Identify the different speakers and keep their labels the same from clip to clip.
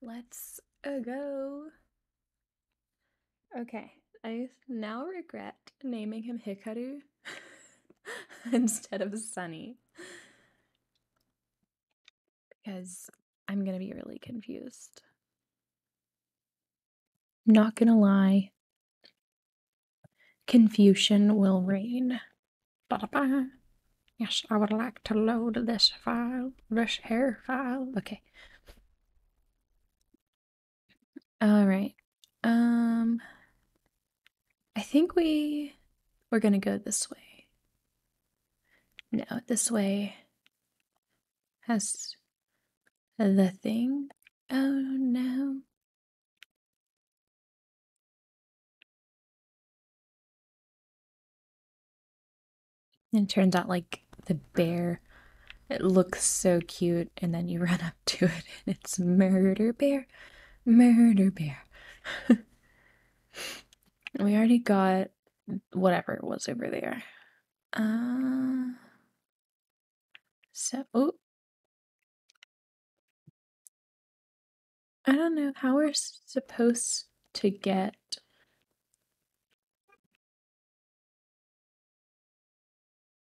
Speaker 1: Let's uh, go. Okay, I now regret naming him Hikaru instead of Sunny. Because I'm gonna be really confused. Not gonna lie. Confusion will reign. Ba-da-ba. Yes, I would like to load this file, this hair file. Okay. All right. Um, I think we we're gonna go this way. No, this way has the thing. Oh no. And it turns out like the bear it looks so cute and then you run up to it and it's murder bear. Murder bear. we already got whatever it was over there. Uh so oh I don't know how we're supposed to get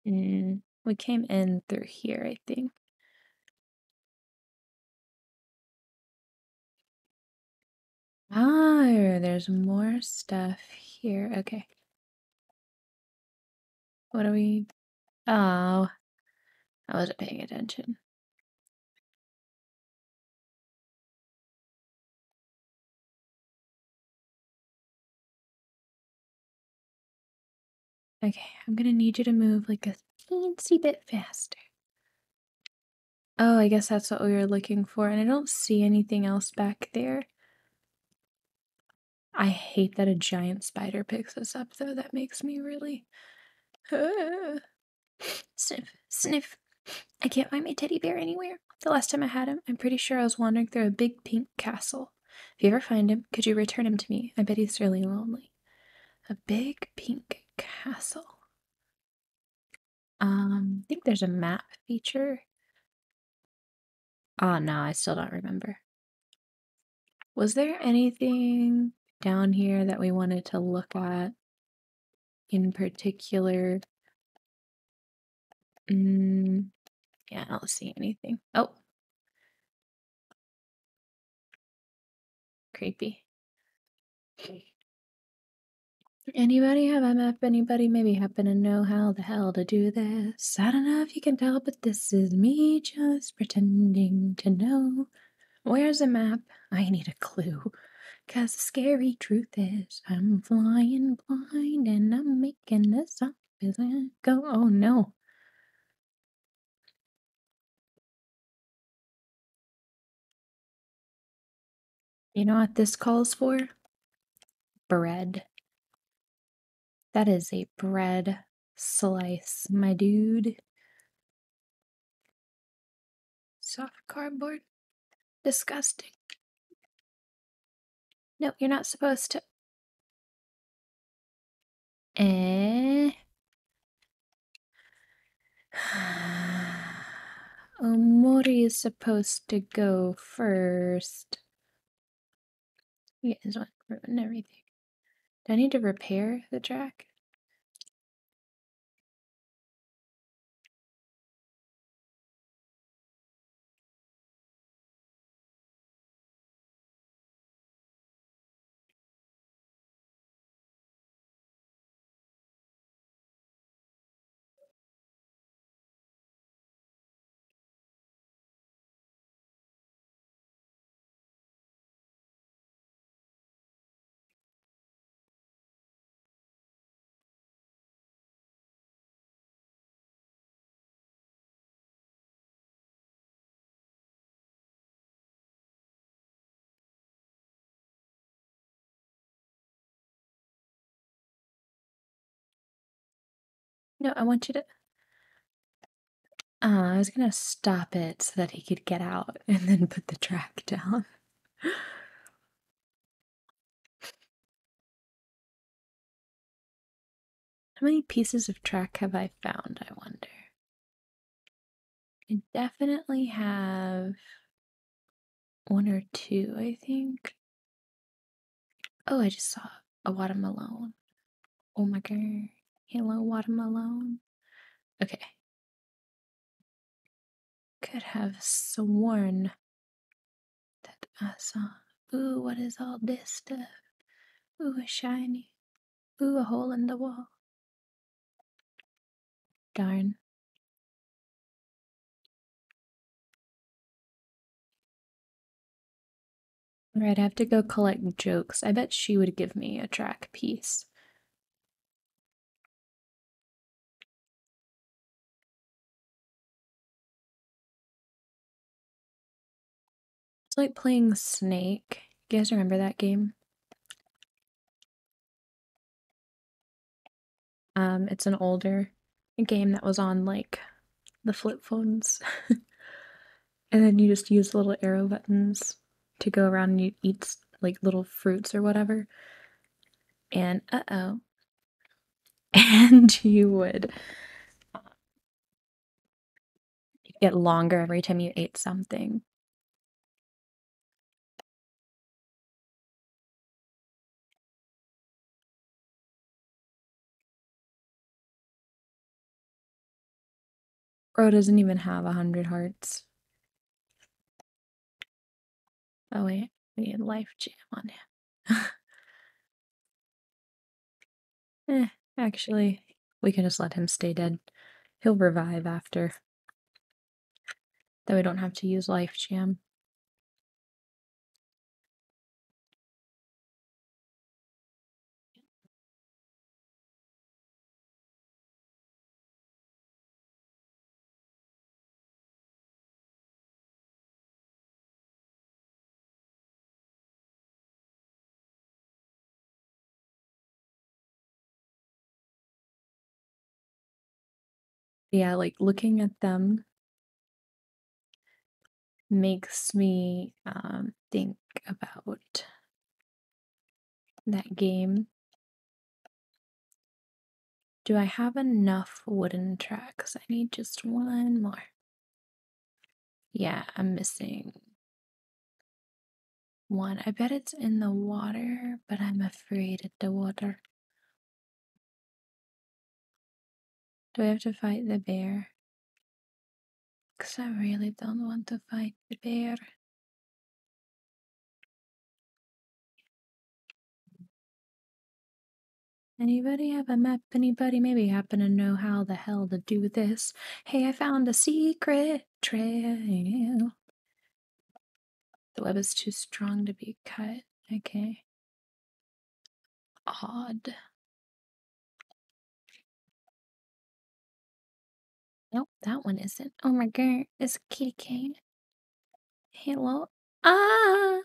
Speaker 1: Mm, we came in through here, I think. Ah, there's more stuff here. Okay. What are we? Oh, I wasn't paying attention. Okay, I'm gonna need you to move like a teensy bit faster. Oh, I guess that's what we were looking for, and I don't see anything else back there. I hate that a giant spider picks us up, though. That makes me really. Sniff, sniff. I can't find my teddy bear anywhere. The last time I had him, I'm pretty sure I was wandering through a big pink castle. If you ever find him, could you return him to me? I bet he's really lonely. A big pink castle. Um, I think there's a map feature. Oh no, I still don't remember. Was there anything down here that we wanted to look at in particular? Mm, yeah, I don't see anything. Oh. Creepy. Anybody have a map? Anybody maybe happen to know how the hell to do this? I don't know if you can tell, but this is me just pretending to know. Where's the map? I need a clue. Cause the scary truth is I'm flying blind and I'm making this up as I go. Oh no. You know what this calls for? Bread. That is a bread slice, my dude. Soft cardboard. Disgusting. No, you're not supposed to. Eh? Omori is supposed to go first. Yeah, is what ruin everything. Do I need to repair the track? No, I want you to. Uh, I was gonna stop it so that he could get out and then put the track down. How many pieces of track have I found, I wonder? I definitely have one or two, I think. Oh, I just saw a watermelon. Oh my god. Hello, watermelon. Okay. Could have sworn that I saw. Ooh, what is all this stuff? Ooh, a shiny. Ooh, a hole in the wall. Darn. Alright, I have to go collect jokes. I bet she would give me a track piece. It's like playing Snake. You guys remember that game? Um, it's an older game that was on like the flip phones. and then you just use little arrow buttons to go around and you eat like little fruits or whatever. And uh oh. And you would get longer every time you ate something. Bro doesn't even have a hundred hearts. Oh wait, we need life jam on him. eh, actually, we can just let him stay dead. He'll revive after. Then we don't have to use life jam. Yeah, like looking at them makes me um, think about that game. Do I have enough wooden tracks? I need just one more. Yeah, I'm missing one. I bet it's in the water, but I'm afraid of the water. Do I have to fight the bear? Because I really don't want to fight the bear. Anybody have a map? Anybody maybe happen to know how the hell to do this? Hey, I found a secret trail. The web is too strong to be cut. Okay. Odd. Nope, that one isn't. Oh my god, it's kitty cane. Hello? Ah!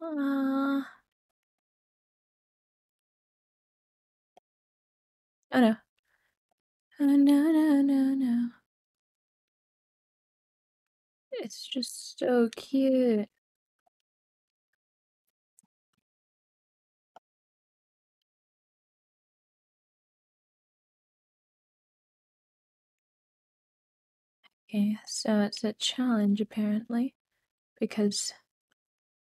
Speaker 1: Ah. Oh no. Oh no, no, no, no. It's just so cute. Okay, so it's a challenge apparently because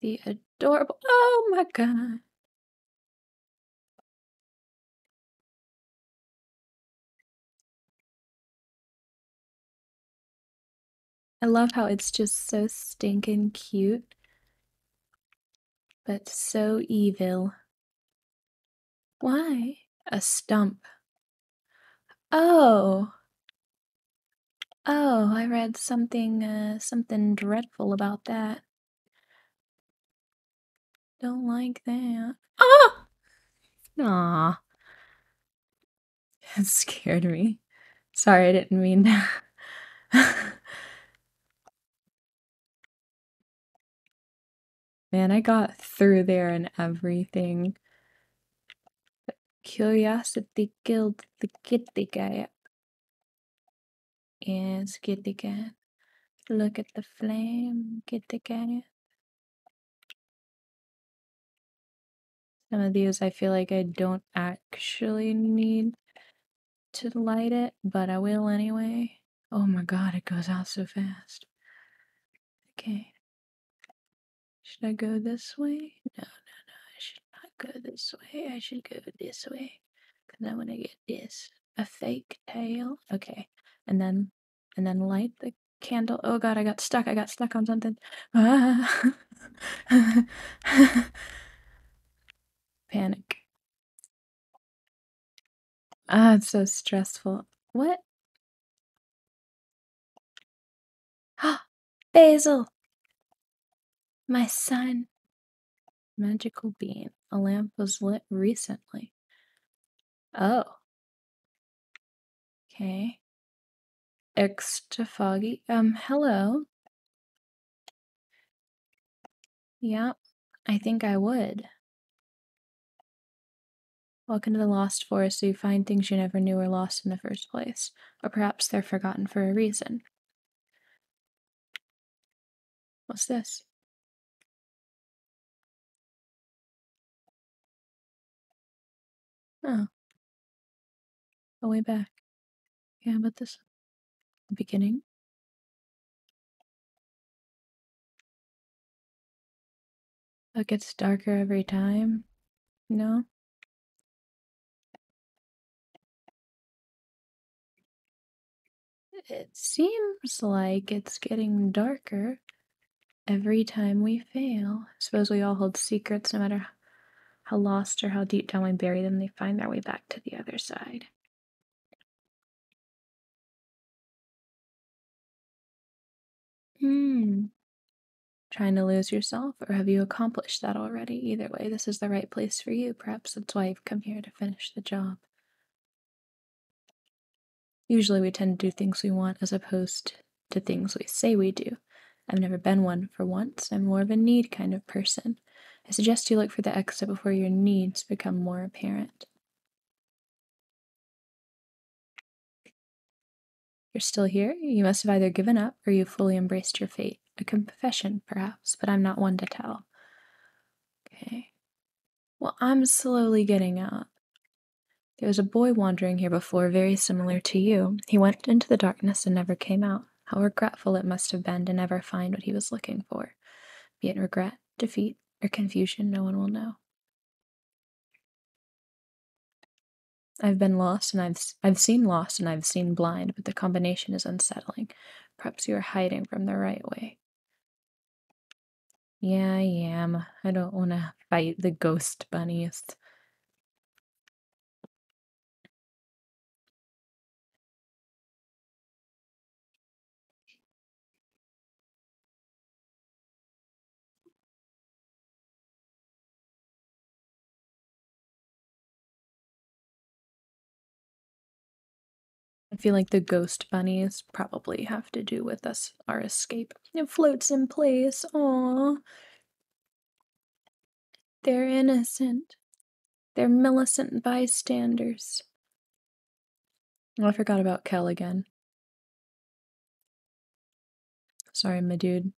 Speaker 1: the adorable. Oh my god. I love how it's just so stinking cute, but so evil. Why? A stump. Oh. Oh, I read something, uh, something dreadful about that. Don't like that. Ah! Aw. It scared me. Sorry, I didn't mean Man, I got through there and everything. Curiosity killed the kitty cat. Yes, kitty cat. Look at the flame, kitty cat. Some of these I feel like I don't actually need to light it, but I will anyway. Oh my god, it goes out so fast. Okay. Should I go this way? No, no, no. I should not go this way. I should go this way. Because I want to get this. A fake tail. Okay. And then, and then light the candle. Oh god, I got stuck. I got stuck on something. Ah. Panic. Ah, it's so stressful. What? Ah, Basil! My son. Magical bean. A lamp was lit recently. Oh. Okay. Extra foggy. Um, hello. Yep, I think I would. Welcome to the Lost Forest, so you find things you never knew were lost in the first place, or perhaps they're forgotten for a reason. What's this? Oh. A way back. Yeah, but this the beginning. It gets darker every time. No? It seems like it's getting darker every time we fail. I suppose we all hold secrets no matter how lost or how deep down we bury them, they find their way back to the other side. Hmm. Trying to lose yourself, or have you accomplished that already? Either way, this is the right place for you. Perhaps that's why you've come here to finish the job. Usually, we tend to do things we want as opposed to things we say we do. I've never been one for once. I'm more of a need kind of person. I suggest you look for the exit before your needs become more apparent. You're still here? You must have either given up or you fully embraced your fate. A confession, perhaps, but I'm not one to tell. Okay. Well, I'm slowly getting out. There was a boy wandering here before, very similar to you. He went into the darkness and never came out. How regretful it must have been to never find what he was looking for. Be it regret, defeat, or confusion, no one will know. I've been lost and I've I've seen lost and I've seen blind, but the combination is unsettling. Perhaps you are hiding from the right way. Yeah, I am. I don't want to fight the ghost bunnies. Feel like the ghost bunnies probably have to do with us, our escape. It floats in place. Aww. They're innocent. They're Millicent bystanders. Oh, I forgot about Kel again. Sorry, my dude.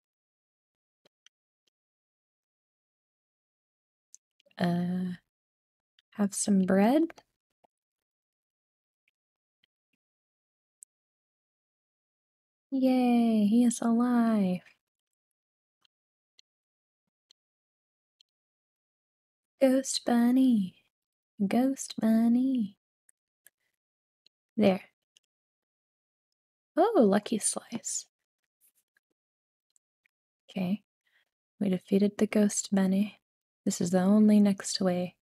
Speaker 1: Uh, have some bread? Yay, he is alive. Ghost bunny. Ghost bunny. There. Oh, lucky slice. Okay. We defeated the ghost bunny. This is the only next way.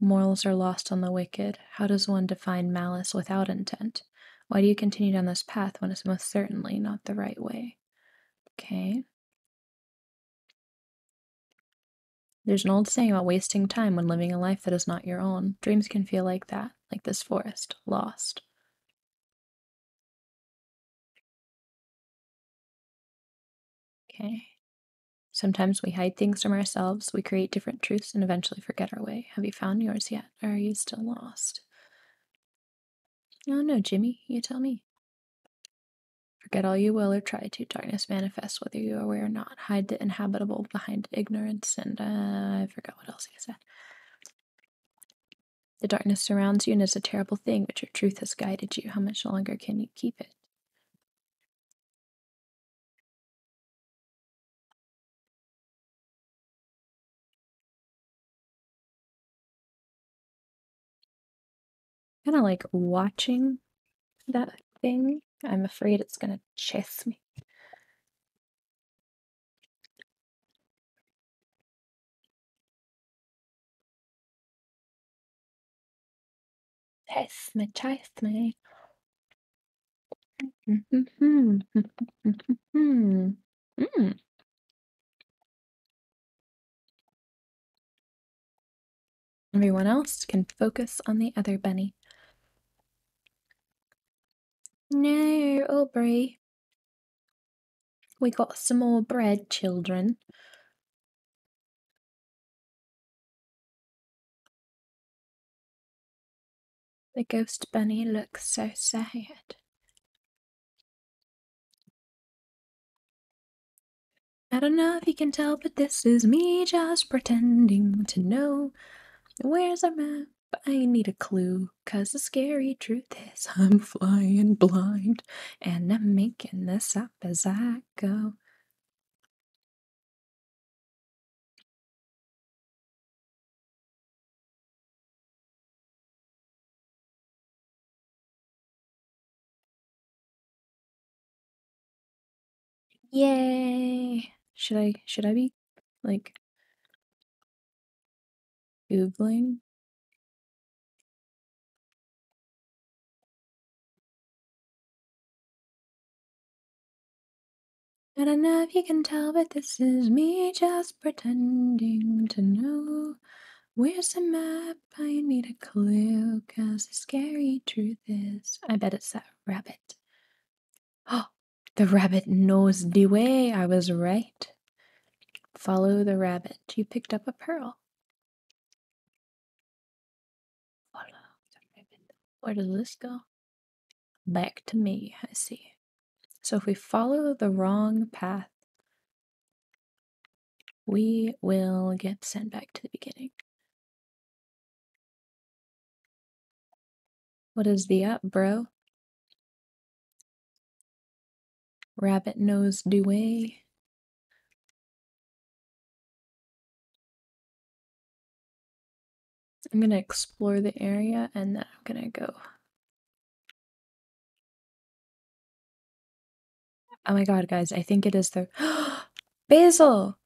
Speaker 1: Morals are lost on the wicked. How does one define malice without intent? Why do you continue down this path when it's most certainly not the right way? Okay. There's an old saying about wasting time when living a life that is not your own. Dreams can feel like that, like this forest, lost. Okay. Sometimes we hide things from ourselves, we create different truths, and eventually forget our way. Have you found yours yet, or are you still lost? Oh no, Jimmy, you tell me. Forget all you will or try to. Darkness manifests whether you are aware or not. Hide the inhabitable behind ignorance. And uh, I forgot what else he said. The darkness surrounds you and is a terrible thing, but your truth has guided you. How much longer can you keep it? Kind of like watching that thing. I'm afraid it's gonna chase me. Chase me, chase me. mm. Everyone else can focus on the other bunny. No, oh, Aubrey. We got some more bread, children. The ghost bunny looks so sad. I don't know if you can tell, but this is me just pretending to know. Where's our map? I need a clue, cause the scary truth is I'm flying blind and I'm making this up as I go. Yay! Should I should I be like googling? I don't know if you can tell, but this is me just pretending to know. Where's the map? I need a clue, cause the scary truth is. I bet it's that rabbit. Oh, the rabbit knows the way. I was right. Follow the rabbit. You picked up a pearl. Follow the rabbit. Where does this go? Back to me, I see. So if we follow the wrong path, we will get sent back to the beginning. What is the up, bro? Rabbit nose do. I'm gonna explore the area and then I'm gonna go. Oh my god, guys, I think it is the Basil!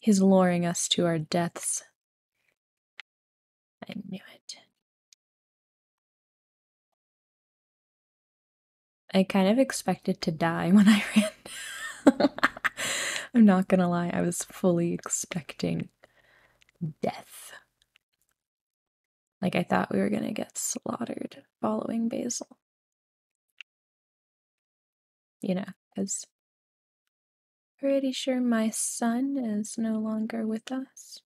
Speaker 1: He's luring us to our deaths. I knew it. I kind of expected to die when I ran. I'm not gonna lie, I was fully expecting death. Like, I thought we were gonna get slaughtered following Basil. You know, because pretty sure my son is no longer with us.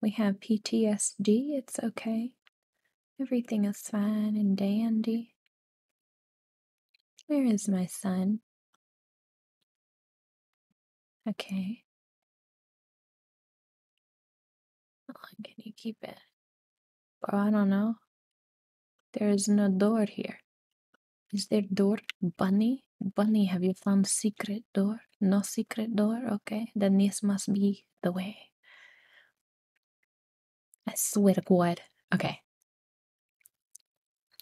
Speaker 1: We have PTSD, it's okay. Everything is fine and dandy. Where is my son? Okay. Can you keep it? Bro, I don't know. There is no door here. Is there door? Bunny? Bunny, have you found secret door? No secret door? Okay, then this must be the way. I swear to God. Okay.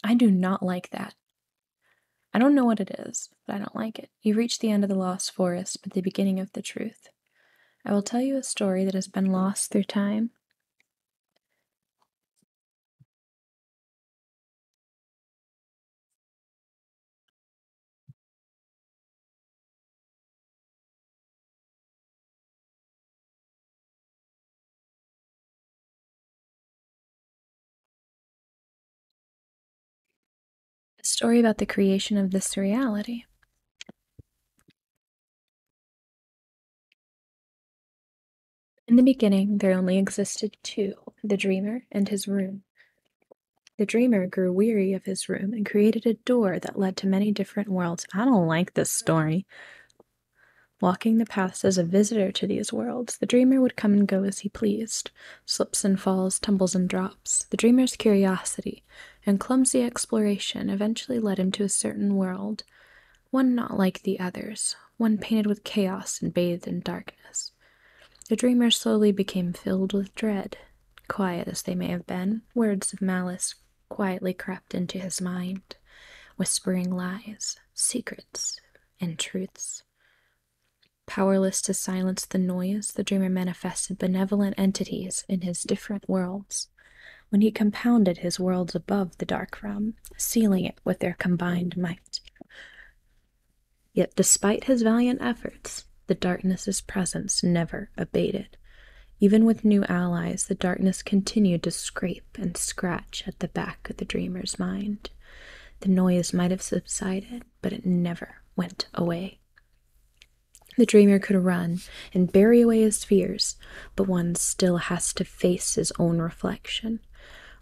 Speaker 1: I do not like that. I don't know what it is, but I don't like it. You reach the end of the lost forest, but the beginning of the truth. I will tell you a story that has been lost through time. A story about the creation of this reality. In the beginning, there only existed two the dreamer and his room. The dreamer grew weary of his room and created a door that led to many different worlds. I don't like this story. Walking the paths as a visitor to these worlds, the dreamer would come and go as he pleased, slips and falls, tumbles and drops. The dreamer's curiosity and clumsy exploration eventually led him to a certain world, one not like the others, one painted with chaos and bathed in darkness. The dreamer slowly became filled with dread. Quiet as they may have been, words of malice quietly crept into his mind, whispering lies, secrets, and truths. Powerless to silence the noise, the dreamer manifested benevolent entities in his different worlds. When he compounded his worlds above the dark realm, sealing it with their combined might. Yet, despite his valiant efforts, the darkness's presence never abated. Even with new allies, the darkness continued to scrape and scratch at the back of the dreamer's mind. The noise might have subsided, but it never went away. The dreamer could run and bury away his fears, but one still has to face his own reflection.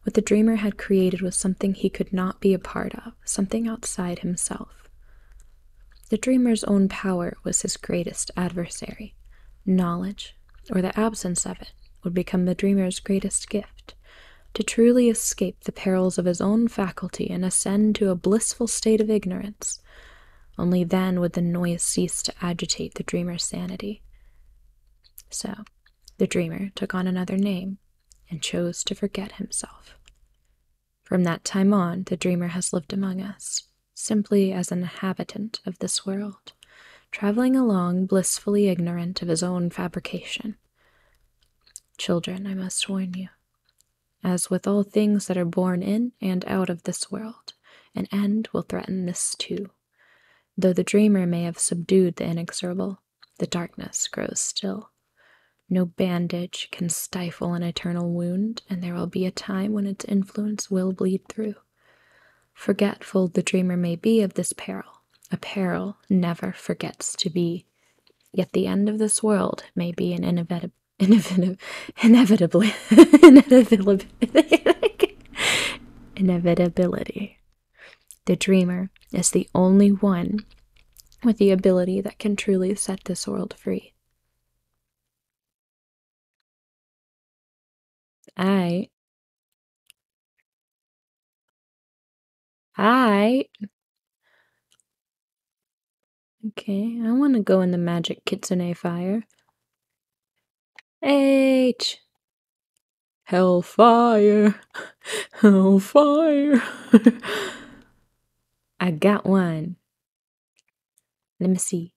Speaker 1: What the dreamer had created was something he could not be a part of, something outside himself. The dreamer's own power was his greatest adversary. Knowledge, or the absence of it, would become the dreamer's greatest gift. To truly escape the perils of his own faculty and ascend to a blissful state of ignorance, only then would the noise cease to agitate the dreamer's sanity. So, the dreamer took on another name and chose to forget himself. From that time on, the dreamer has lived among us, simply as an inhabitant of this world, traveling along blissfully ignorant of his own fabrication. Children, I must warn you, as with all things that are born in and out of this world, an end will threaten this too. Though the dreamer may have subdued the inexorable, the darkness grows still. No bandage can stifle an eternal wound, and there will be a time when its influence will bleed through. Forgetful the dreamer may be of this peril, a peril never forgets to be. Yet the end of this world may be an inevitable, inevitably, inevitability. inevitability. The dreamer is the only one with the ability that can truly set this world free. I. I. Okay, I want to go in the magic kitsune fire. H. Hellfire. Hellfire. I got one. Let me see.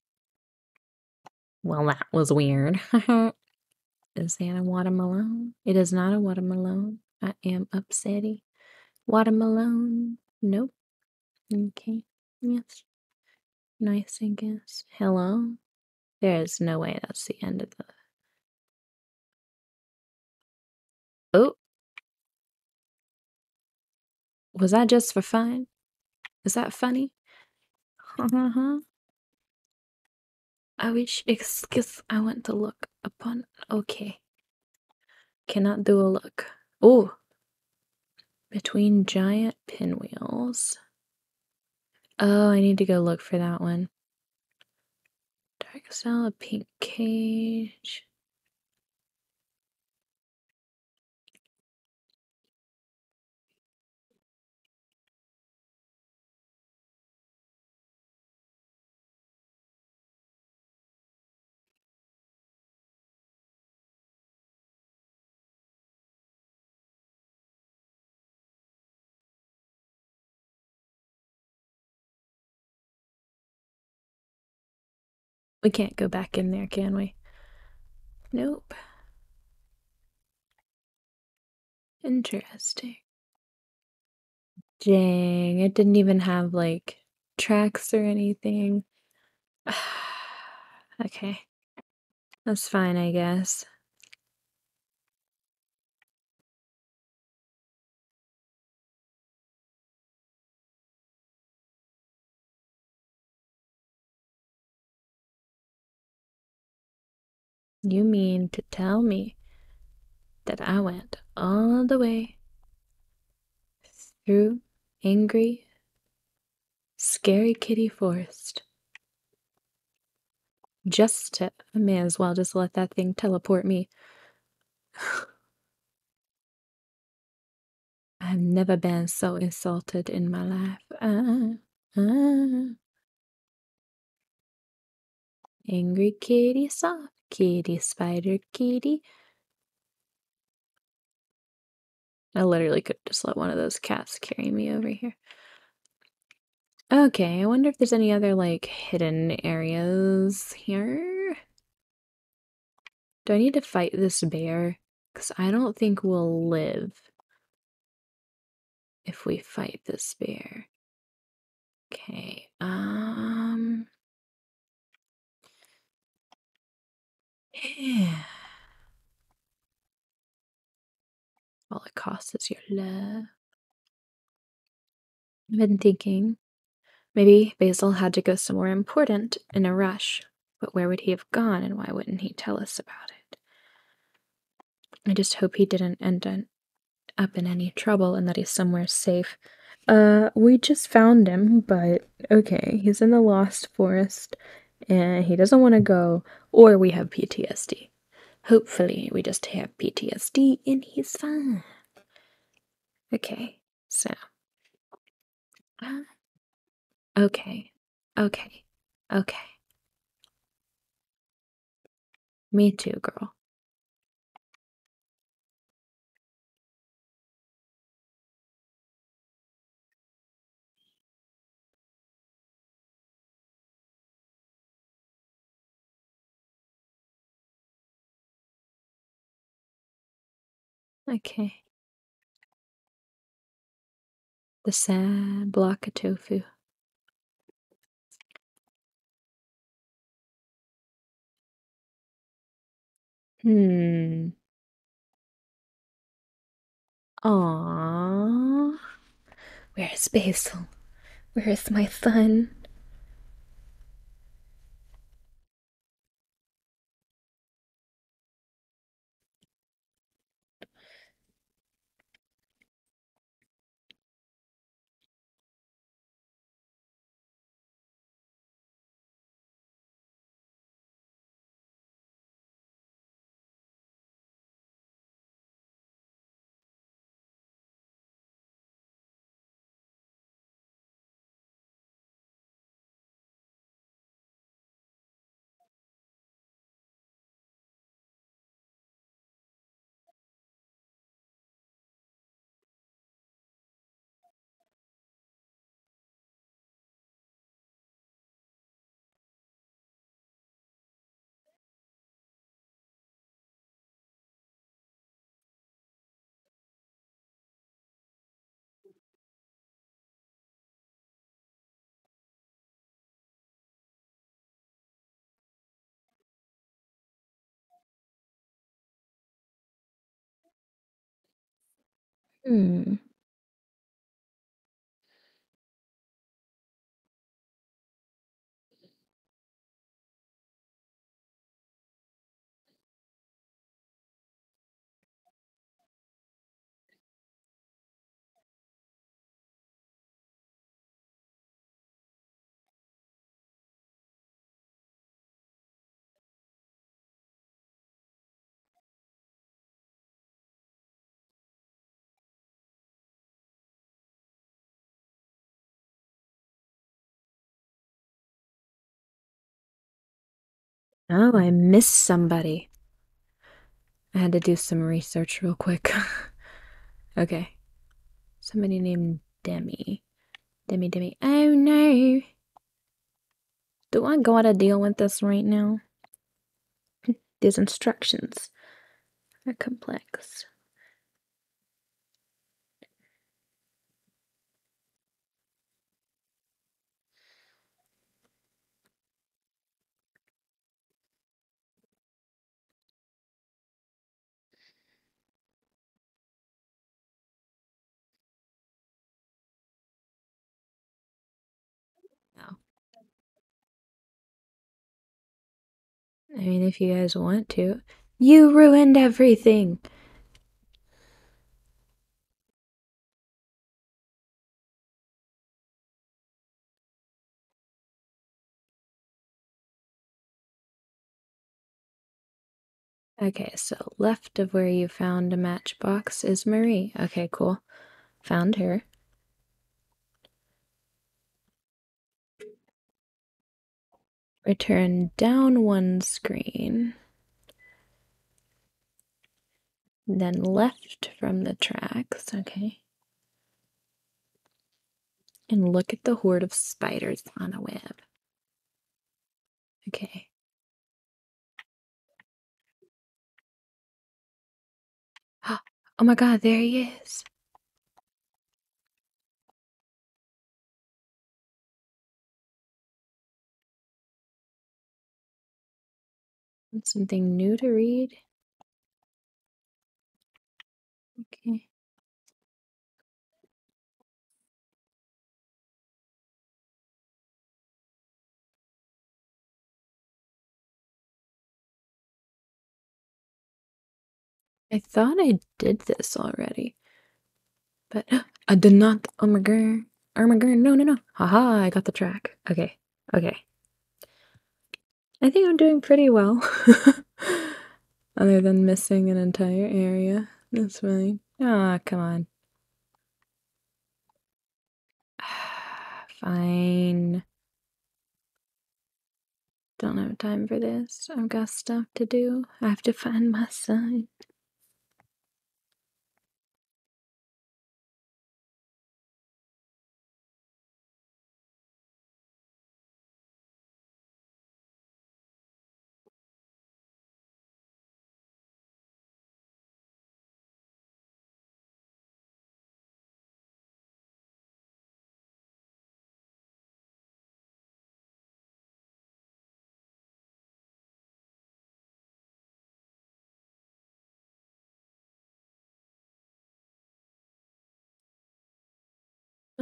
Speaker 1: Well, that was weird. is that a watermelon? It is not a watermelon. I am upsetty. Watermelon? Nope. Okay. Yes. Nice, I guess. Hello? There's no way that's the end of the. Oh. Was that just for fun? Is that funny? Uh-huh. I wish, excuse, I want to look upon. Okay. Cannot do a look. Oh! Between giant pinwheels. Oh, I need to go look for that one. Dark style, a pink cage. We can't go back in there, can we? Nope. Interesting. Dang, it didn't even have like tracks or anything. okay. That's fine, I guess. You mean to tell me that I went all the way through angry, scary kitty forest. Just to, I may as well just let that thing teleport me. I've never been so insulted in my life. Uh, uh. Angry kitty, soft kitty, spider kitty. I literally could just let one of those cats carry me over here. Okay, I wonder if there's any other like hidden areas here. Do I need to fight this bear? Because I don't think we'll live if we fight this bear. Okay, um. Yeah. All it costs is your love. I've been thinking maybe Basil had to go somewhere important in a rush, but where would he have gone and why wouldn't he tell us about it? I just hope he didn't end up in any trouble and that he's somewhere safe. Uh, we just found him, but okay, he's in the Lost Forest and he doesn't want to go, or we have PTSD. Hopefully, we just have PTSD and he's fine. Okay, so. Uh, okay, okay, okay. Me too, girl. Okay. The sad block of tofu. Hmm. Aww. Where's Basil? Where's my son? Hmm. Oh, I missed somebody. I had to do some research real quick. okay. Somebody named Demi. Demi, Demi. Oh no. Do I gotta deal with this right now? These instructions are complex. I mean, if you guys want to. You ruined everything! Okay, so left of where you found a matchbox is Marie. Okay, cool. Found her. Return down one screen. Then left from the tracks, okay. And look at the horde of spiders on a web. Okay. Oh my god, there he is. Something new to read. Okay. I thought I did this already. But I did not. Oh my god. Oh my god. No, no, no. Haha, I got the track. Okay. Okay. I think I'm doing pretty well. Other than missing an entire area. That's fine. Ah, oh, come on. Fine. Don't have time for this. I've got stuff to do. I have to find my son.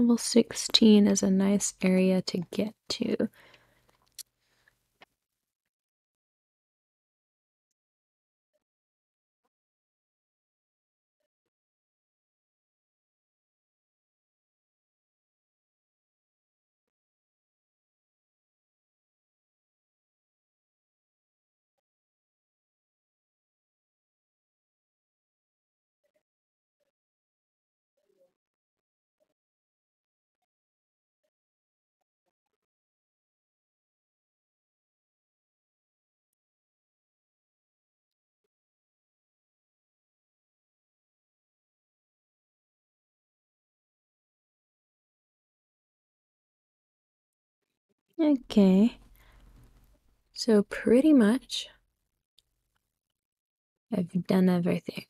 Speaker 1: Level 16 is a nice area to get to. Okay. So pretty much I've done everything.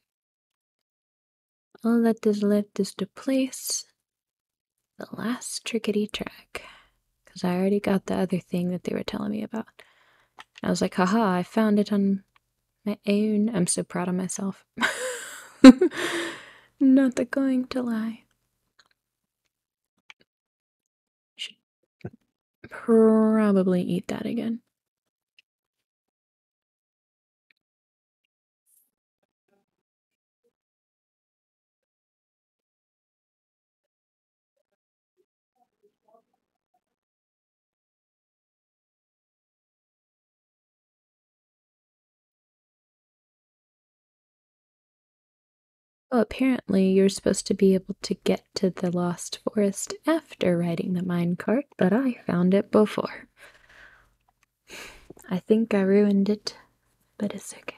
Speaker 1: All that is left is to place the last trickety track. Because I already got the other thing that they were telling me about. I was like, haha, I found it on my own. I'm so proud of myself. Not the going to lie. Probably eat that again. Well, apparently you're supposed to be able to get to the Lost Forest after riding the minecart, but I found it before. I think I ruined it, but it's okay.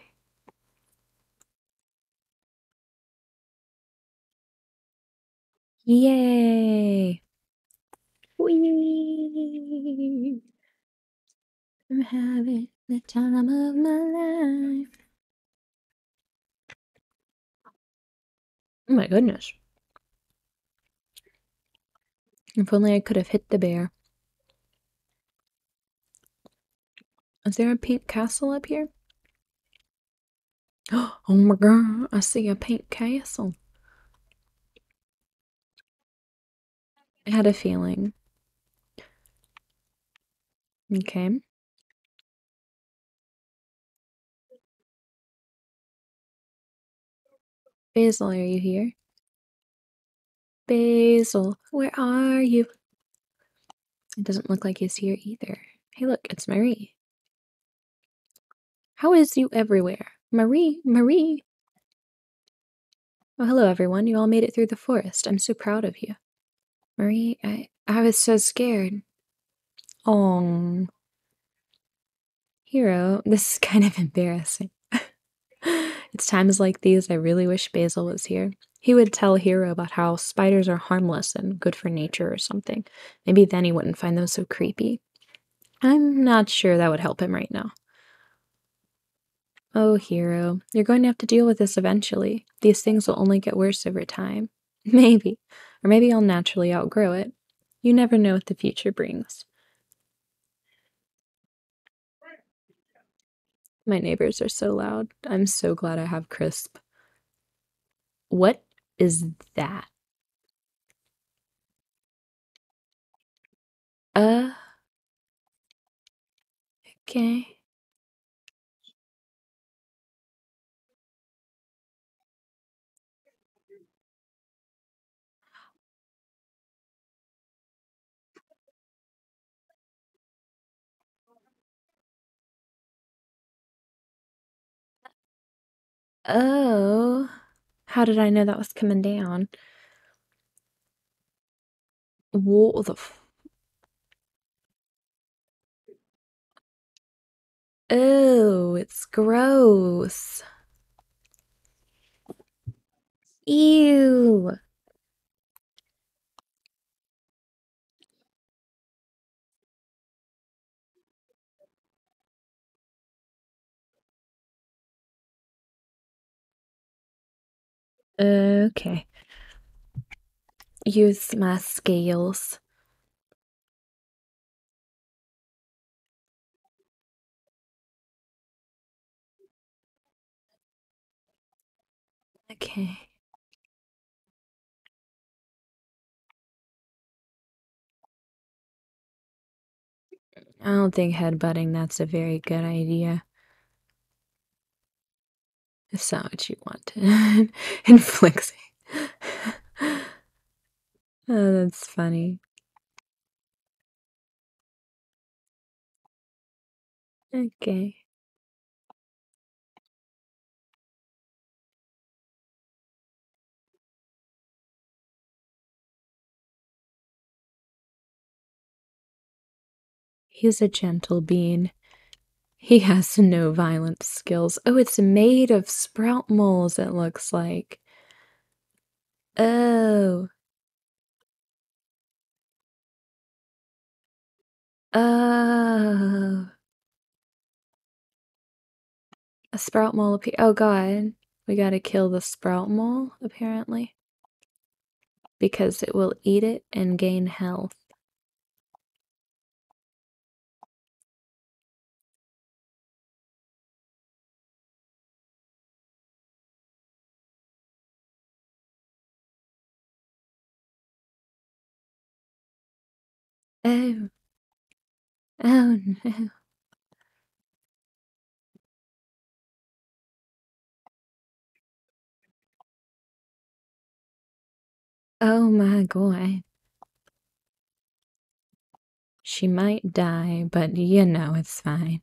Speaker 1: Yay! Whee! I'm having the time of my life. Oh my goodness. If only I could have hit the bear. Is there a pink castle up here? Oh my god, I see a pink castle. I had a feeling. Okay. Basil, are you here? Basil, where are you? It doesn't look like he's here either. Hey, look, it's Mari. How is you everywhere? Mari, Mari. Oh, hello, everyone. You all made it through the forest. I'm so proud of you. Mari, I, I was so scared. Oh. Hero, this is kind of embarrassing. It's times like these I really wish Basil was here. He would tell Hero about how spiders are harmless and good for nature or something. Maybe then he wouldn't find them so creepy. I'm not sure that would help him right now. Oh, Hero, you're going to have to deal with this eventually. These things will only get worse over time. Maybe. Or maybe I'll naturally outgrow it. You never know what the future brings. My neighbors are so loud. I'm so glad I have Crisp. What is that? Uh. Okay. Oh. How did I know that was coming down? What the Oh, it's gross. Ew. Okay. Use my scales. Okay. I don't think headbutting that's a very good idea. It's not what you want. Inflicting. oh, that's funny. Okay. He's a gentle bean. He has no violent skills. Oh, it's made of sprout moles, it looks like. Oh. Oh. A sprout mole appear. Oh god. We gotta kill the sprout mole, apparently. Because it will eat it and gain health. Oh. Oh no. Oh my god. She might die, but you know it's fine.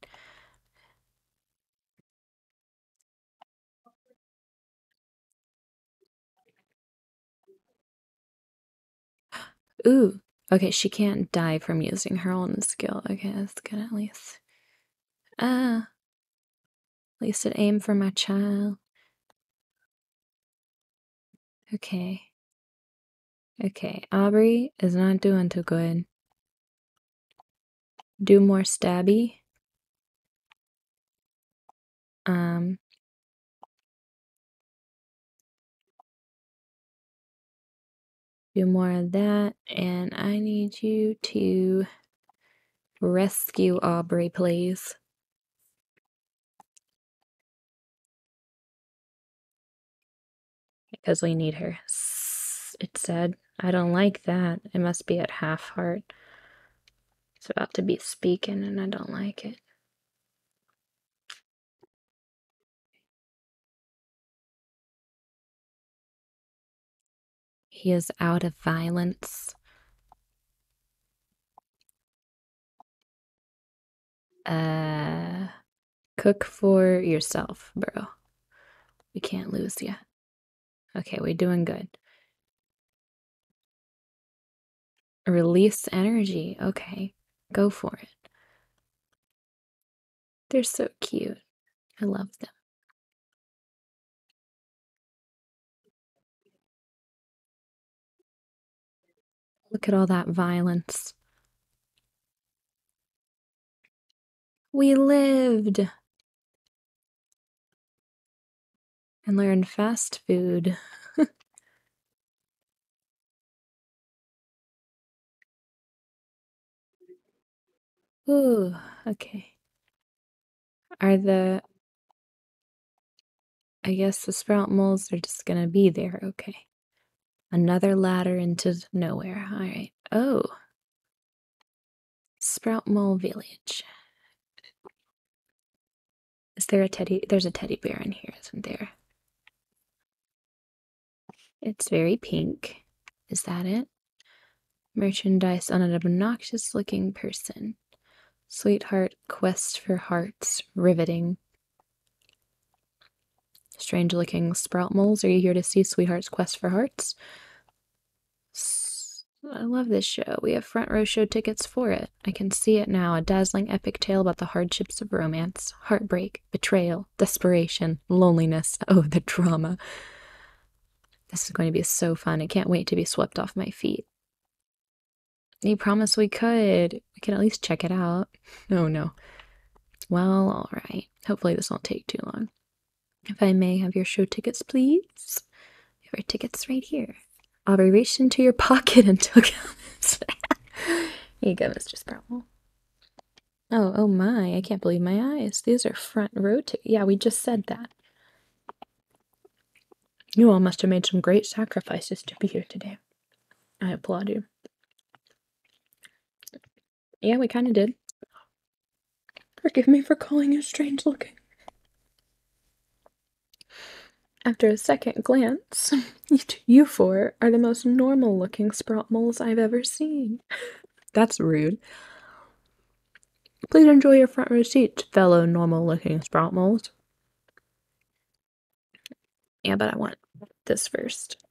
Speaker 1: Ooh. Okay, she can't die from using her own skill. Okay, that's good at least. Ah. At least it aimed for my child. Okay. Okay, Aubrey is not doing too good. Do more stabby. Um. Do more of that, and I need you to rescue Aubrey, please. Because we need her. It said, I don't like that. It must be at half heart. It's about to be speaking, and I don't like it. He is out of violence. Uh, cook for yourself, bro. We can't lose yet. Okay, we're doing good. Release energy. Okay, go for it. They're so cute. I love them. Look at all that violence. We lived and learned fast food. Ooh, okay. Are the I guess the sprout moles are just gonna be there, okay. Another ladder into nowhere. Alright. Oh. Sprout Mole Village. Is there a teddy? There's a teddy bear in here, isn't there? It's very pink. Is that it? Merchandise on an obnoxious looking person. Sweetheart, quest for hearts, riveting. Strange looking sprout moles. Are you here to see Sweetheart's Quest for Hearts? I love this show. We have front row show tickets for it. I can see it now a dazzling epic tale about the hardships of romance, heartbreak, betrayal, desperation, loneliness. Oh, the drama. This is going to be so fun. I can't wait to be swept off my feet. You promised we could. We can at least check it out. Oh no. Well, alright. Hopefully this won't take too long. If I may have your show tickets, please. We have our tickets right here. Aubrey reached into your pocket and took until Here you go, Mr. Sprout. Oh, oh my, I can't believe my eyes. These are front row tickets. Yeah, we just said that. You all must have made some great sacrifices to be here today. I applaud you. Yeah, we kind of did. Forgive me for calling you strange looking. After a second glance, you four are the most normal looking sprout moles I've ever seen. That's rude. Please enjoy your front row seats, fellow normal looking sprout moles. Yeah, but I want this first.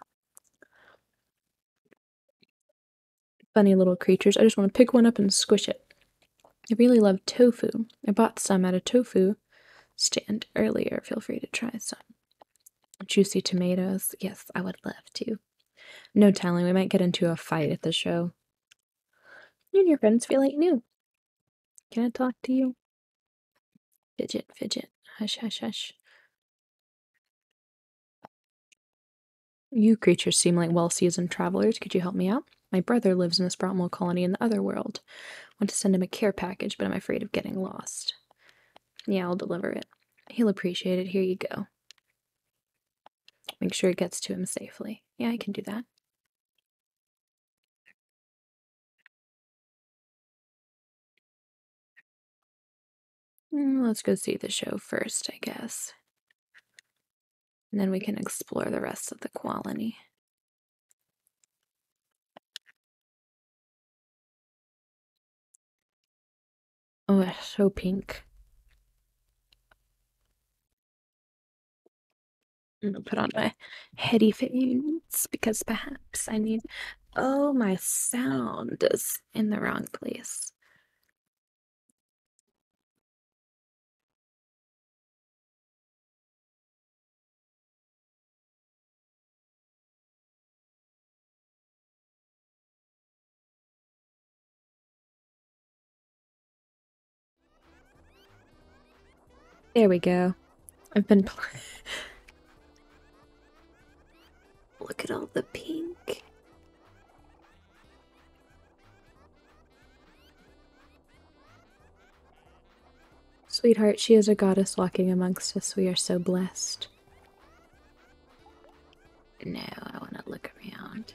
Speaker 1: Funny little creatures. I just want to pick one up and squish it. I really love tofu. I bought some at a tofu stand earlier. Feel free to try some. Juicy tomatoes. Yes, I would love to. No telling, we might get into a fight at the show. You and your friends feel like new. Can I talk to you? Fidget, fidget. Hush, hush, hush. You creatures seem like well seasoned travelers. Could you help me out? My brother lives in the Sproutmole colony in the other world. Want to send him a care package, but I'm afraid of getting lost. Yeah, I'll deliver it. He'll appreciate it. Here you go. Make sure it gets to him safely. Yeah, I can do that. Mm, let's go see the show first, I guess. And then we can explore the rest of the colony. Oh, it's so pink. I'm gonna put on my heady fades because perhaps I need. Oh, my sound is in the wrong place. There we go. I've been playing. Look at all the pink. Sweetheart, she is a goddess walking amongst us. We are so blessed. No, I want to look around.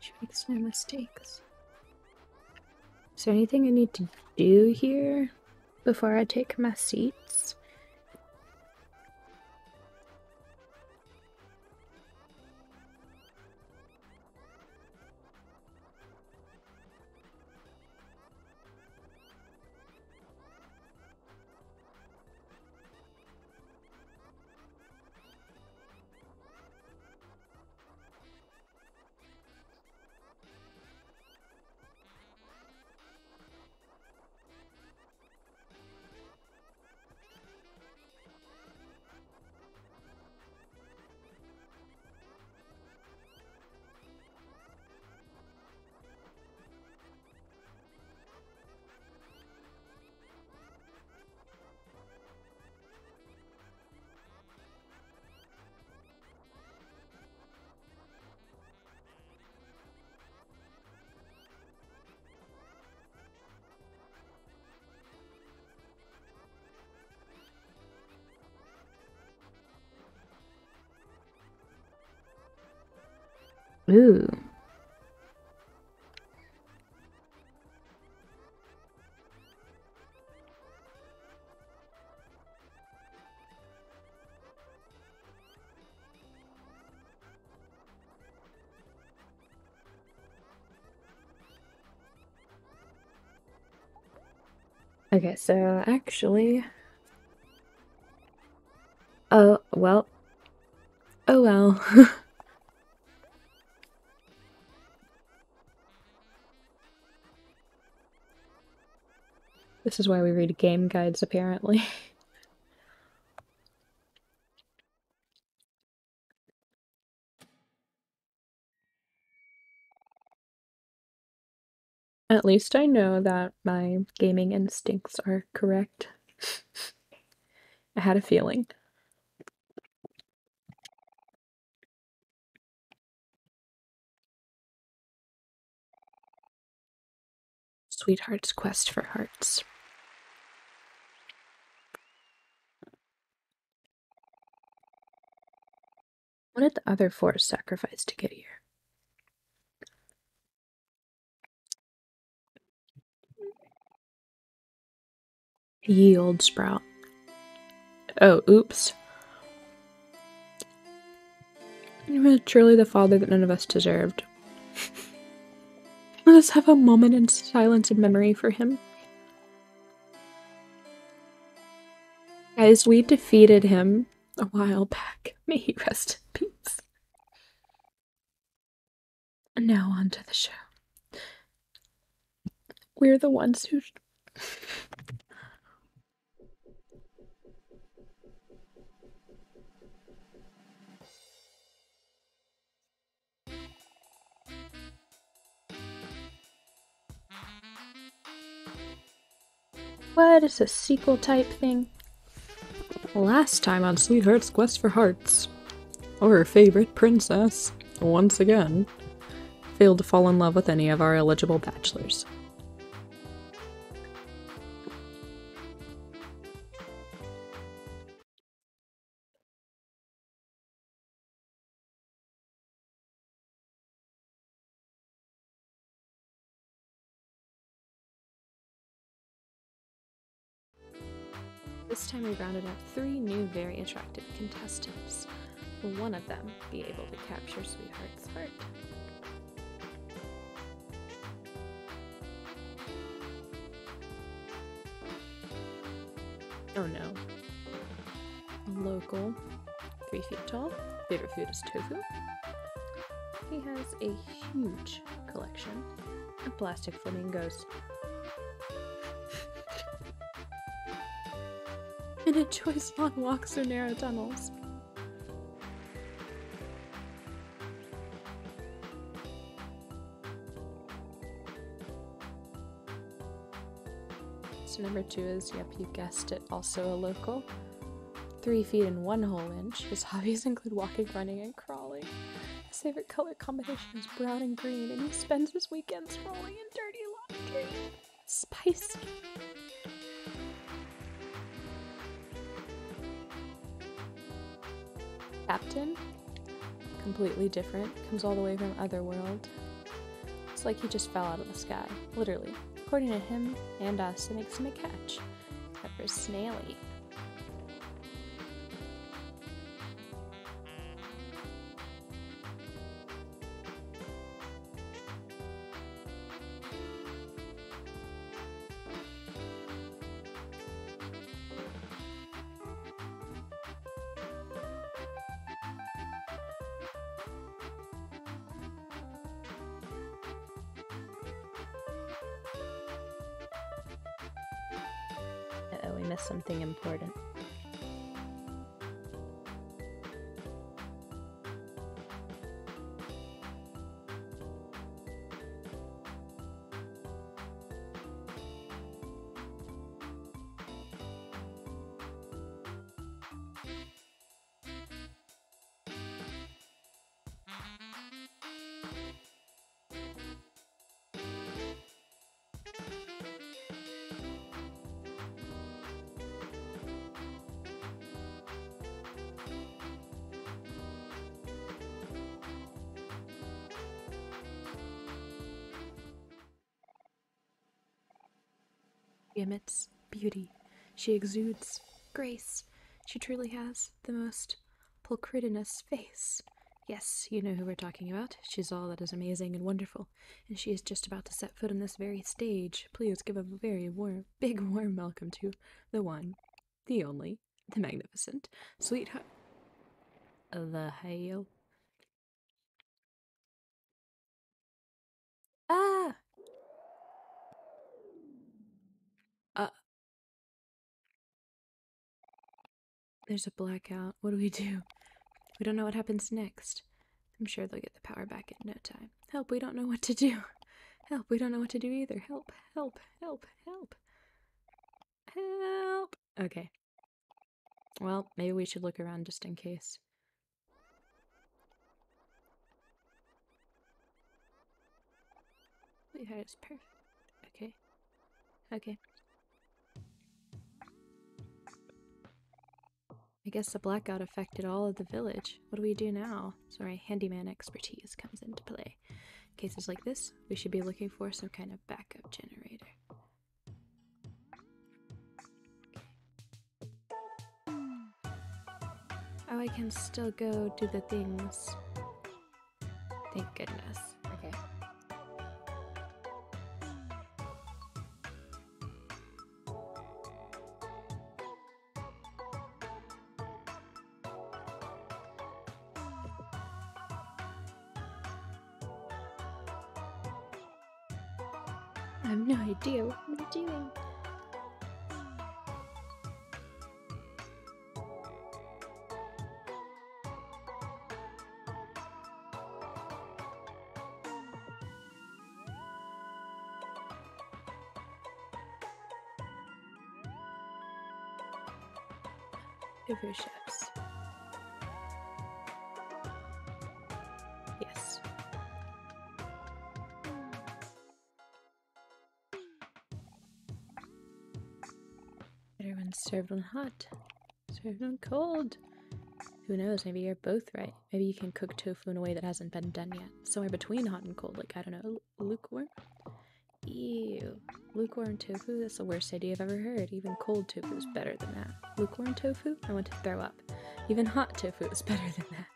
Speaker 1: She makes no mistakes. Is there anything I need to do here before I take my seats? Ooh. Okay, so actually... Oh, well. Oh well. this is why we read game guides, apparently. At least I know that my gaming instincts are correct. I had a feeling. Sweetheart's Quest for Hearts. What did the other four sacrifice to get here? Ye old sprout. Oh, oops. You truly the father that none of us deserved. Let us have a moment in silence and memory for him. Guys, we defeated him a while back. May he rest now on to the show. We're the ones who. What is a sequel type thing? Last time on Sweetheart's Quest for Hearts, our favorite princess, once again, failed to fall in love with any of our eligible bachelors. This time we rounded up three new very attractive contestants. One of them be able to capture Sweetheart's heart? Oh no. Local, three feet tall, favorite food is tofu. He has a huge collection of plastic flamingos. and enjoys long walks through narrow tunnels. Number two is, yep, you guessed it, also a local. Three feet and one whole inch. His hobbies include walking, running, and crawling. His favorite color combination is brown and green, and he spends his weekends rolling in dirty laundry. Spicy. Captain, completely different, comes all the way from Otherworld. It's like he just fell out of the sky, literally. According to him and us, it makes him a catch. Pepper Snaily. Beauty. She exudes grace. She truly has the most pulchritinous face. Yes, you know who we're talking about. She's all that is amazing and wonderful, and she is just about to set foot on this very stage. Please give a very warm, big, warm welcome to the one, the only, the magnificent, sweetheart, the hail. There's a blackout. What do we do? We don't know what happens next. I'm sure they'll get the power back in no time. Help, we don't know what to do. Help, we don't know what to do either. Help, help, help, help. Help. Okay. Well, maybe we should look around just in case. Sweetheart is perfect. Okay. Okay. I guess the blackout affected all of the village. What do we do now? Sorry, handyman expertise comes into play. Cases like this, we should be looking for some kind of backup generator. Oh, I can still go do the things. Thank goodness. Over chefs. Yes. When served on hot, served on cold. Who knows? Maybe you're both right. Maybe you can cook tofu in a way that hasn't been done yet. Somewhere between hot and cold, like, I don't know, lukewarm? Ew. Lukewarm tofu? That's the worst idea I've ever heard. Even cold tofu is better than that. Lukewarm tofu? I want to throw up. Even hot tofu is better than that.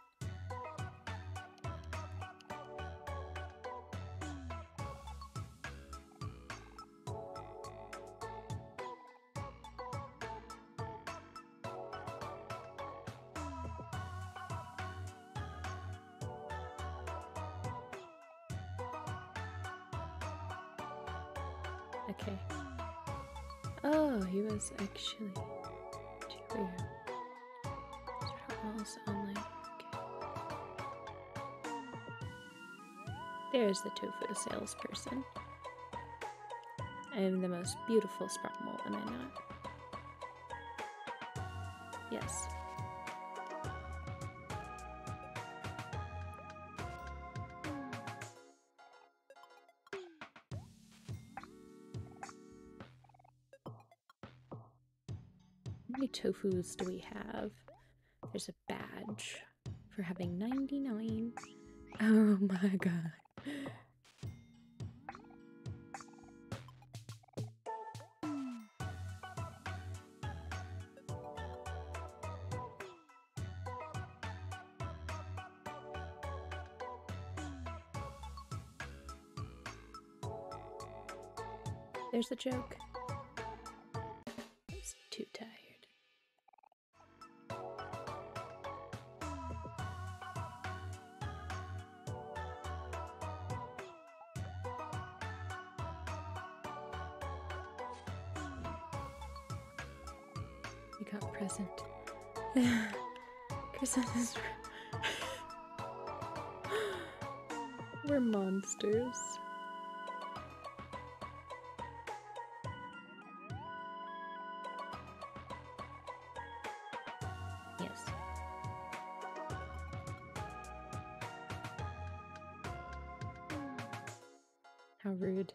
Speaker 1: Okay. Oh, he was actually online. There's the tofu salesperson. I am the most beautiful sprout mole, am I not? Yes. Tofus do we have? There's a badge for having 99. Oh my god. There's the joke. We're monsters. Yes. How rude.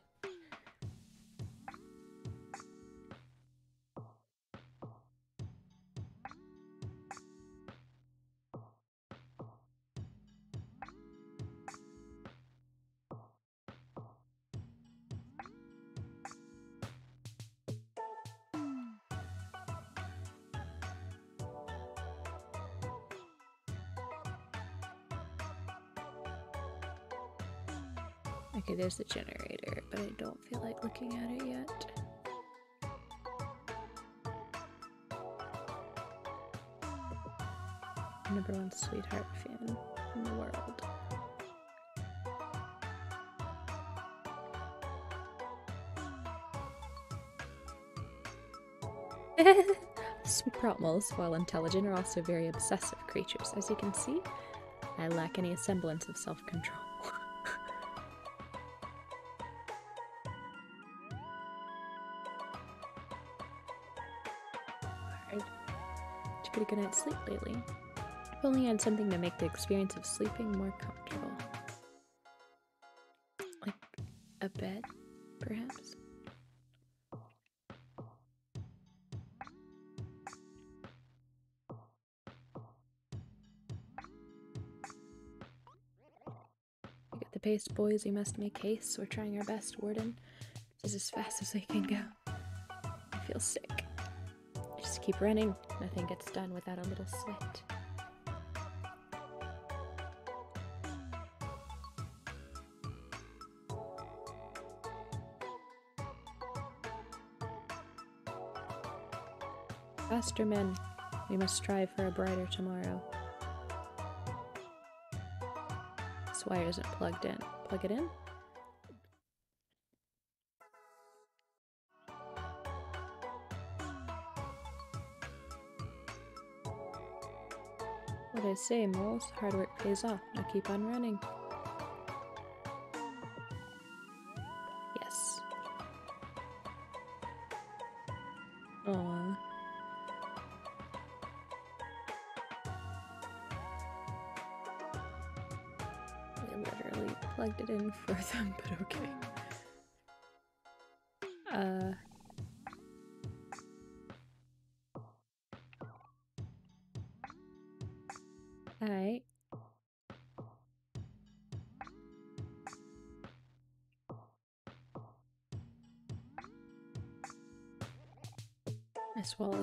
Speaker 1: Okay, there's the generator, but I don't feel like looking at it yet. Number one sweetheart fan in the world. Sweet Protmals, while intelligent, are also very obsessive creatures. As you can see, I lack any semblance of self control. Good night's sleep lately. I've only had something to make the experience of sleeping more comfortable. Like a bed, perhaps? Get the pace, boys. We must make haste. We're trying our best, Warden. Is as fast as we can go. I feel sick. Keep running. Nothing gets done without a little sweat. Faster, men. We must strive for a brighter tomorrow. This wire isn't plugged in. Plug it in? What I say, moles? Hard work pays off. Now keep on running. Yes. Aww. I literally plugged it in for them, but okay.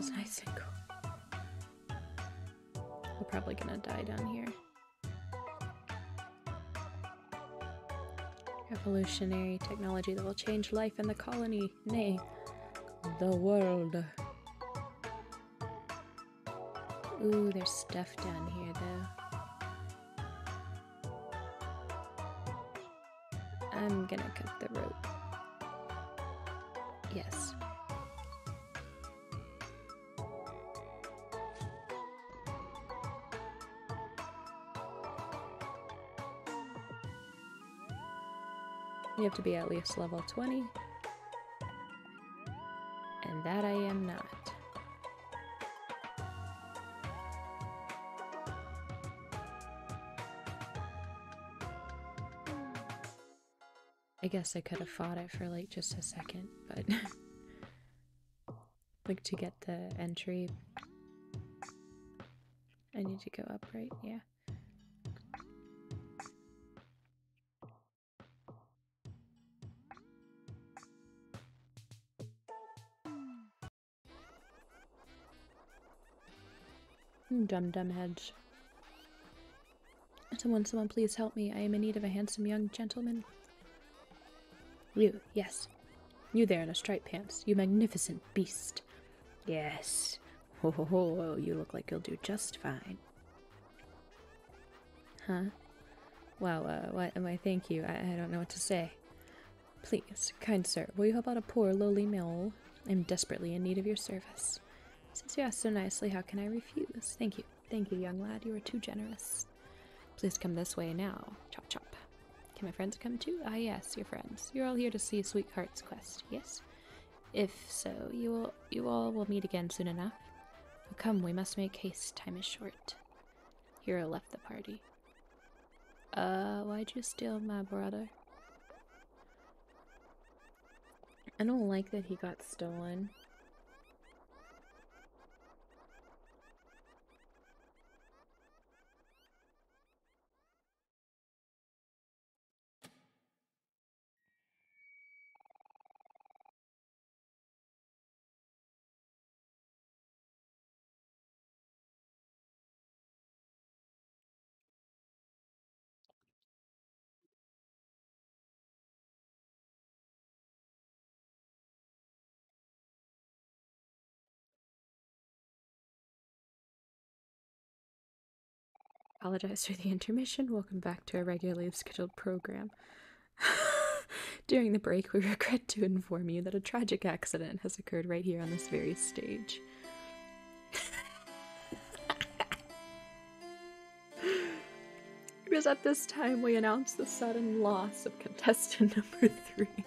Speaker 1: Wall nice and cool. We're probably gonna die down here. Revolutionary technology that will change life in the colony, nay, the world. Ooh, there's stuff down here though. I'm gonna cut the rope. To be at least level 20. And that I am not. I guess I could have fought it for like just a second, but like to get the entry, I need to go up, right? Yeah. Dum dum Hedge. Someone, someone, please help me. I am in need of a handsome young gentleman. You, yes. You there in a striped pants, you magnificent beast. Yes. Ho ho ho, you look like you'll do just fine. Huh? Well, uh, what am I thank you? I, I don't know what to say. Please, kind sir, will you help out a poor lowly mole? I'm desperately in need of your service. Since you asked so nicely, how can I refuse? Thank you. Thank you, young lad. You are too generous. Please come this way now. Chop chop. Can my friends come too? Ah, yes, your friends. You're all here to see Sweetheart's quest, yes? If so, you will, you all will meet again soon enough. But come, we must make haste. Time is short. Hero left the party. Uh, why'd you steal my brother? I don't like that he got stolen. Apologize for the intermission. Welcome back to our regularly scheduled program. During the break, we regret to inform you that a tragic accident has occurred right here on this very stage. it was at this time we announced the sudden loss of contestant number three.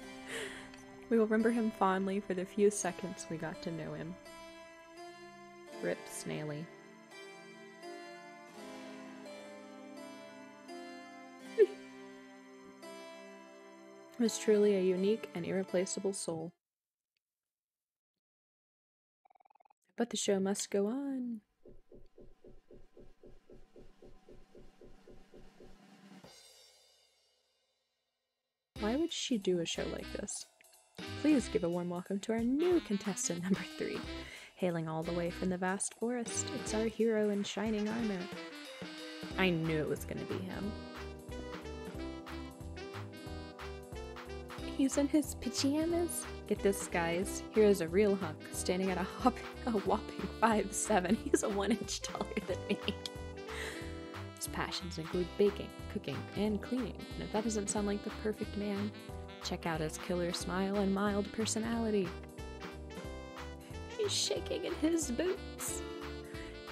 Speaker 1: We will remember him fondly for the few seconds we got to know him. Rip Snaily. Was truly a unique and irreplaceable soul. But the show must go on. Why would she do a show like this? Please give a warm welcome to our new contestant number three. Hailing all the way from the vast forest, it's our hero in shining armor. I knew it was gonna be him. He's in his pajamas. Get this, guys. Here's a real hunk, standing at a, a whopping five seven. He's a one inch taller than me. His passions include baking, cooking, and cleaning. And if that doesn't sound like the perfect man, check out his killer smile and mild personality. He's shaking in his boots.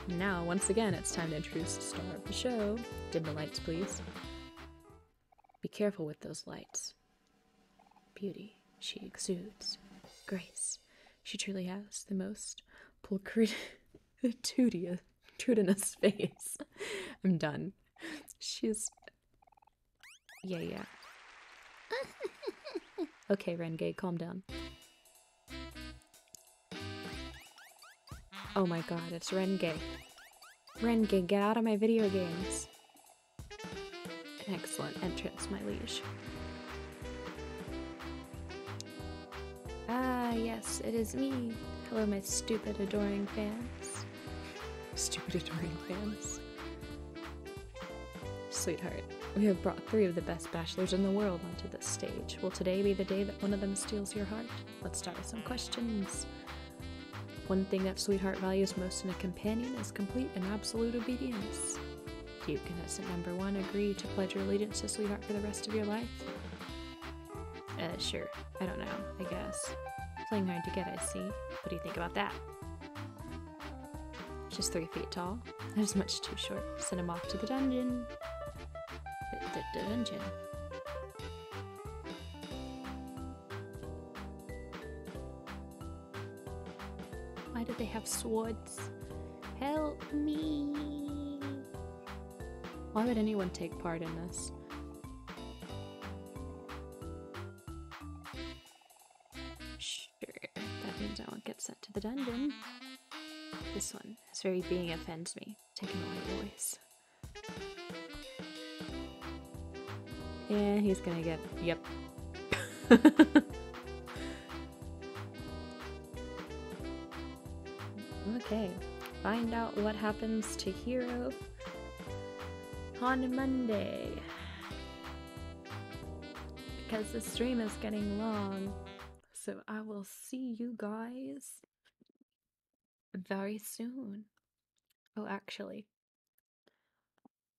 Speaker 1: Now, once again, it's time to introduce the star of the show. Dim the lights, please. Be careful with those lights beauty she exudes, grace. She truly has the most pulchritudinous face. I'm done. She's. Yeah, yeah. okay, Renge, calm down. Oh my god, it's Renge. Renge, get out of my video games. An excellent entrance, my liege. Ah, yes, it is me. Hello, my stupid, adoring fans. Stupid, adoring fans. Sweetheart, we have brought three of the best bachelors in the world onto this stage. Will today be the day that one of them steals your heart? Let's start with some questions. One thing that Sweetheart values most in a companion is complete and absolute obedience. Do you, contestant number one, agree to pledge your allegiance to Sweetheart for the rest of your life? Uh, sure. I don't know, I guess. Playing hard to get, I see. What do you think about that? Just three feet tall. That is much too short. Send him off to the dungeon. The, the dungeon. Why do they have swords? Help me! Why would anyone take part in this? The dungeon. This one, his very being offends me. Taking away voice. Yeah, he's gonna get. Yep. okay, find out what happens to Hero on Monday. Because the stream is getting long. So I will see you guys very soon. Oh, actually,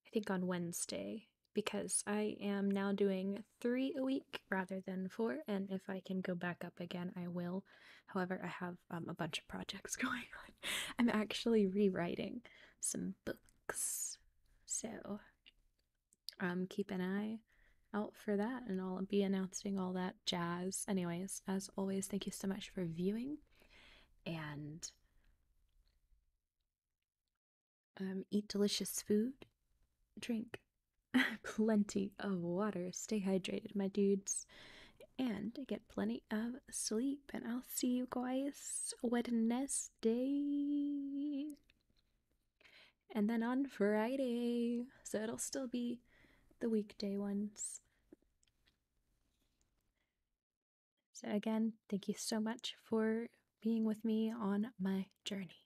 Speaker 1: I think on Wednesday because I am now doing three a week rather than four. And if I can go back up again, I will. However, I have um, a bunch of projects going on. I'm actually rewriting some books. So um, keep an eye out for that and I'll be announcing all that jazz. Anyways, as always, thank you so much for viewing and um, eat delicious food, drink plenty of water, stay hydrated, my dudes, and get plenty of sleep. And I'll see you guys Wednesday. And then on Friday. So it'll still be the weekday ones. So, again, thank you so much for being with me on my journey.